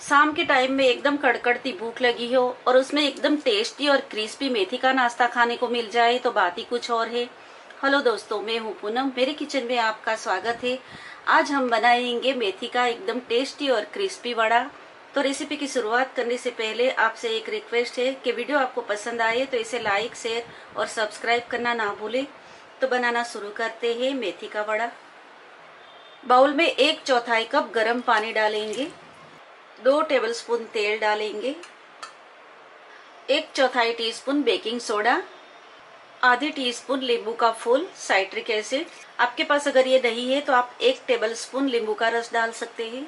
शाम के टाइम में एकदम कड़कड़ती भूख लगी हो और उसमें एकदम टेस्टी और क्रिस्पी मेथी का नाश्ता खाने को मिल जाए तो बात ही कुछ और है। हेलो दोस्तों, मैं हूँ पूनम। मेरे किचन में आपका स्वागत है। आज हम बनाएँगे मेथी का एकदम टेस्टी और क्रिस्पी वड़ा। तो रेसिपी की शुरुआत करने से पहले आपसे एक रिक्वेस्ट है कि वीडियो आपको पसंद आए तो इसे लाइक, शेयर और सब्सक्राइब करना ना भूले। तो बनाना शुरू करते हैं मेथी का वड़ा। बाउल में एक चौथाई कप गर्म पानी डालेंगे। दो टेबलस्पून तेल डालेंगे। एक चौथाई टीस्पून बेकिंग सोडा आधी टीस्पून नींबू का फूल साइट्रिक एसिड आपके पास अगर ये नहीं है तो आप एक टेबलस्पून नींबू का रस डाल सकते हैं।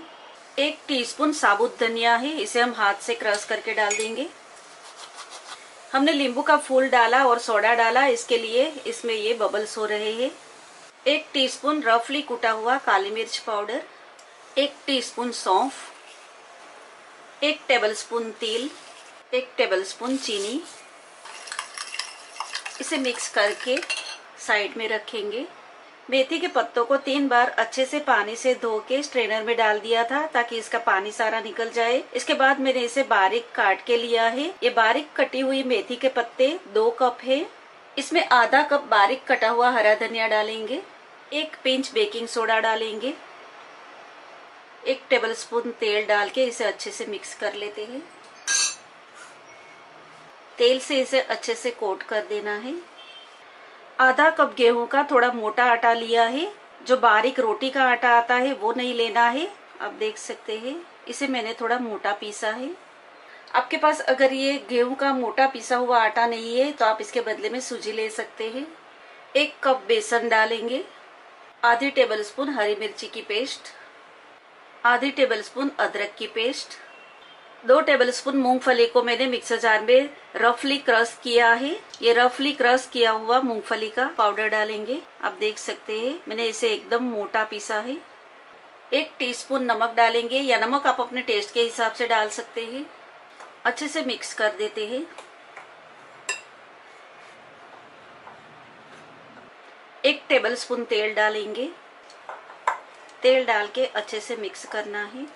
एक टीस्पून साबुत धनिया है, इसे हम हाथ से क्रश करके डाल देंगे। हमने नींबू का फूल डाला और सोडा डाला, इसके लिए इसमें ये बबल्स हो रहे हैं। एक टीस्पून रफली कुटा हुआ काली मिर्च पाउडर। एक टीस्पून सौंफ। एक टेबलस्पून तिल, एक टेबलस्पून चीनी। इसे मिक्स करके साइड में रखेंगे। मेथी के पत्तों को तीन बार अच्छे से पानी से धो के स्ट्रेनर में डाल दिया था, ताकि इसका पानी सारा निकल जाए। इसके बाद मैंने इसे बारीक काट के लिया है। ये बारीक कटी हुई मेथी के पत्ते दो कप है। इसमें आधा कप बारीक कटा हुआ हरा धनिया डालेंगे। एक पिंच बेकिंग सोडा डालेंगे। एक टेबलस्पून तेल डाल के इसे अच्छे से मिक्स कर लेते हैं। तेल से इसे अच्छे से कोट कर देना है। आधा कप गेहूँ का थोड़ा मोटा आटा लिया है। जो बारीक रोटी का आटा आता है, वो नहीं लेना है। आप देख सकते हैं, इसे मैंने थोड़ा मोटा पीसा है। आपके पास अगर ये गेहूँ का मोटा पीसा हुआ आटा नहीं है तो आप इसके बदले में सूजी ले सकते हैं। एक कप बेसन डालेंगे। आधी टेबलस्पून हरी मिर्ची की पेस्ट आधी टेबलस्पून अदरक की पेस्ट दो टेबलस्पून मूंगफली को मैंने मिक्सर जार में रफली क्रश किया है। ये रफली क्रश किया हुआ मूंगफली का पाउडर डालेंगे। आप देख सकते हैं, मैंने इसे एकदम मोटा पीसा है। एक टीस्पून नमक डालेंगे, या नमक आप अपने टेस्ट के हिसाब से डाल सकते हैं। अच्छे से मिक्स कर देते हैं। एक टेबलस्पून तेल डालेंगे। तेल डाल के अच्छे से मिक्स करना है।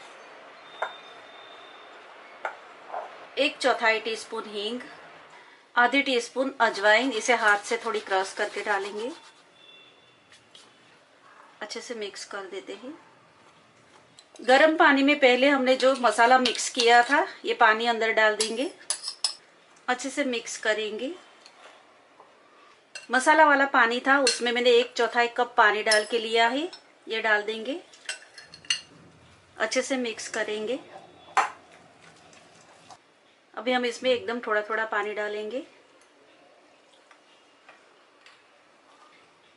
एक चौथाई टीस्पून हींग, आधी टीस्पून अजवाइन, इसे हाथ से थोड़ी क्रॉस करके डालेंगे। अच्छे से मिक्स कर देते हैं। गर्म पानी में पहले हमने जो मसाला मिक्स किया था, ये पानी अंदर डाल देंगे। अच्छे से मिक्स करेंगे। मसाला वाला पानी था, उसमें मैंने एक चौथाई कप पानी डाल के लिया है। ये डाल देंगे। अच्छे से मिक्स करेंगे। अभी हम इसमें एकदम थोड़ा थोड़ा पानी डालेंगे।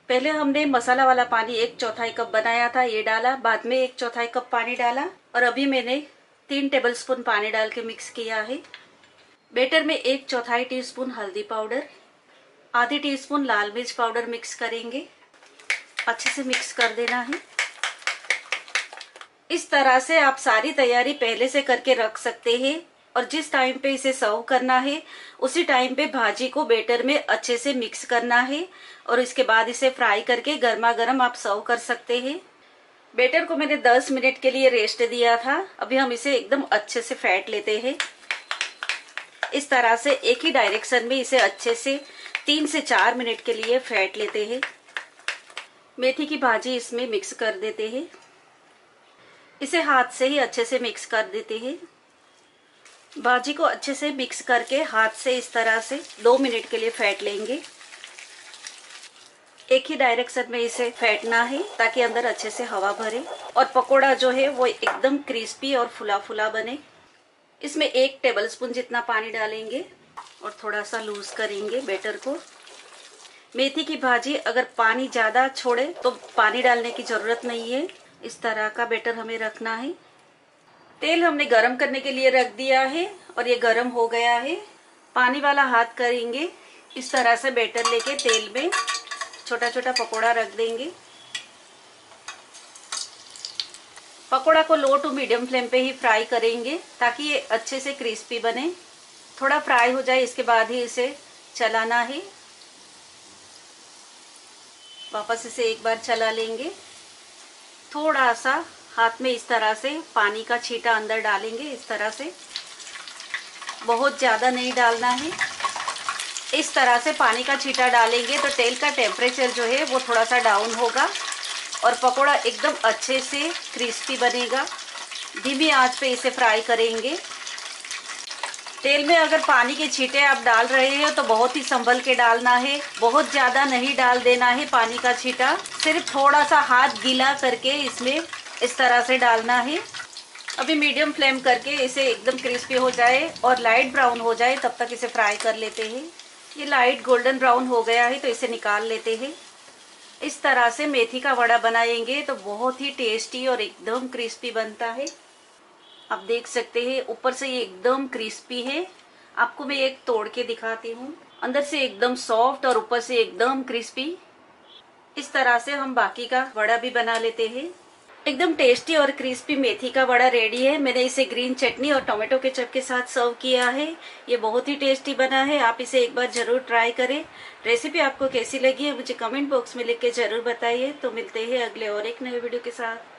पहले हमने मसाला वाला पानी एक चौथाई कप बनाया था, ये डाला, बाद में एक चौथाई कप पानी डाला, और अभी मैंने तीन टेबलस्पून पानी डाल के मिक्स किया है। बेटर में एक चौथाई टीस्पून हल्दी पाउडर, आधी टीस्पून लाल मिर्च पाउडर मिक्स करेंगे। अच्छे से मिक्स कर देना है। इस तरह से आप सारी तैयारी पहले से करके रख सकते हैं और जिस टाइम पे इसे सर्व करना है, उसी टाइम पे भाजी को बेटर में अच्छे से मिक्स करना है और इसके बाद इसे फ्राई करके गर्मा गर्म आप सर्व कर सकते हैं। बेटर को मैंने 10 मिनट के लिए रेस्ट दिया था। अभी हम इसे एकदम अच्छे से फैट लेते हैं। इस तरह से एक ही डायरेक्शन में इसे अच्छे से तीन से चार मिनट के लिए फैट लेते हैं। मेथी की भाजी इसमें मिक्स कर देते हैं। इसे हाथ से ही अच्छे से मिक्स कर देते हैं। भाजी को अच्छे से मिक्स करके हाथ से इस तरह से दो मिनट के लिए फेंट लेंगे। एक ही डायरेक्शन में इसे फेंटना है ताकि अंदर अच्छे से हवा भरे और पकोड़ा जो है वो एकदम क्रिस्पी और फुला फुला बने। इसमें एक टेबलस्पून जितना पानी डालेंगे और थोड़ा सा लूज करेंगे बेटर को। मेथी की भाजी अगर पानी ज़्यादा छोड़े तो पानी डालने की ज़रूरत नहीं है। इस तरह का बेटर हमें रखना है। तेल हमने गरम करने के लिए रख दिया है और ये गरम हो गया है। पानी वाला हाथ करेंगे। इस तरह से बेटर लेके तेल में छोटा छोटा पकोड़ा रख देंगे। पकोड़ा को लो टू मीडियम फ्लेम पे ही फ्राई करेंगे ताकि ये अच्छे से क्रिस्पी बने। थोड़ा फ्राई हो जाए, इसके बाद ही इसे चलाना है। वापस इसे एक बार चला लेंगे। थोड़ा सा हाथ में इस तरह से पानी का छीटा अंदर डालेंगे, इस तरह से। बहुत ज़्यादा नहीं डालना है। इस तरह से पानी का छीटा डालेंगे तो तेल का टेम्परेचर जो है वो थोड़ा सा डाउन होगा और पकोड़ा एकदम अच्छे से क्रिस्पी बनेगा। धीमी आँच पे इसे फ्राई करेंगे। तेल में अगर पानी के छींटे आप डाल रहे हो तो बहुत ही संभल के डालना है। बहुत ज़्यादा नहीं डाल देना है पानी का छींटा। सिर्फ़ थोड़ा सा हाथ गीला करके इसमें इस तरह से डालना है। अभी मीडियम फ्लेम करके इसे एकदम क्रिस्पी हो जाए और लाइट ब्राउन हो जाए, तब तक इसे फ्राई कर लेते हैं। ये लाइट गोल्डन ब्राउन हो गया है तो इसे निकाल लेते हैं। इस तरह से मेथी का वड़ा बनाएँगे तो बहुत ही टेस्टी और एकदम क्रिस्पी बनता है। आप देख सकते हैं, ऊपर से ये एकदम क्रिस्पी है। आपको मैं एक तोड़ के दिखाती हूँ। अंदर से एकदम सॉफ्ट और ऊपर से एकदम क्रिस्पी इस तरह से हम बाकी का वड़ा भी बना लेते हैं। एकदम टेस्टी और क्रिस्पी मेथी का वड़ा रेडी है। मैंने इसे ग्रीन चटनी और टोमेटो के चप के साथ सर्व किया है। ये बहुत ही टेस्टी बना है। आप इसे एक बार ज़रूर ट्राई करें। रेसिपी आपको कैसी लगी है, मुझे कमेंट बॉक्स में लिख के ज़रूर बताइए। तो मिलते हैं अगले और एक नए वीडियो के साथ।